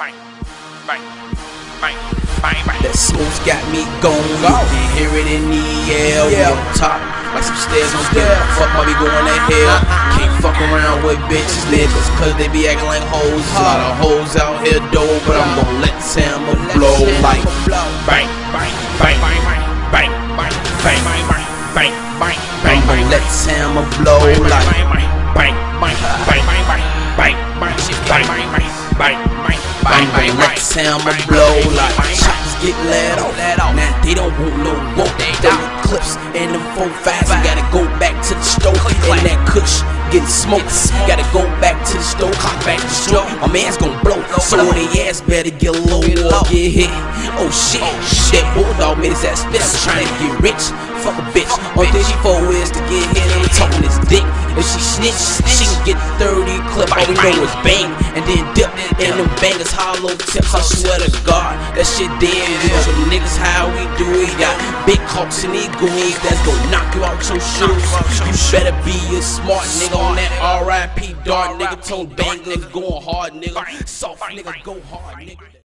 bang, bang, bang, bang, bang. That smoke's got me going. You can hear it in the air. We on top, like some stairs on stairs. Fuck, why we going to hell? Can't fuck around with bitches, niggas, cause they be acting like hoes. A lot of hoes out here, though, but I'm gonna let Samba blow like Bang, bang, bang, bang, bang, bang, bang, bang, bang, bang, bang, I'm bang, gonna let Samba blow bang, like. bang, bang, bang, bang, bang, bang, bang, bang, let Samba blow like shots get let off. Now they don't want no woke. Got clips and them four. I gotta go back to the stove and that kush getting smoked. Gotta go back to the stove, back to the stove. My man's gonna blow, so they ass better get low or get hit. Oh shit, that bulldog made his ass. I'm trying to get rich. Fuck a bitch. Thing she for is to get hit the top of his dick. If she snitch, she can get 30 clip. All we know is bang and then dip. And them bangers hollow tips. I swear to God, that shit dead real. So niggas, how we do it? Got big cocks and goons that's gonna knock you out your shoes. You better be a smart nigga on that R.I.P. dart nigga. Tone bang nigga going hard nigga. Soft nigga go hard nigga.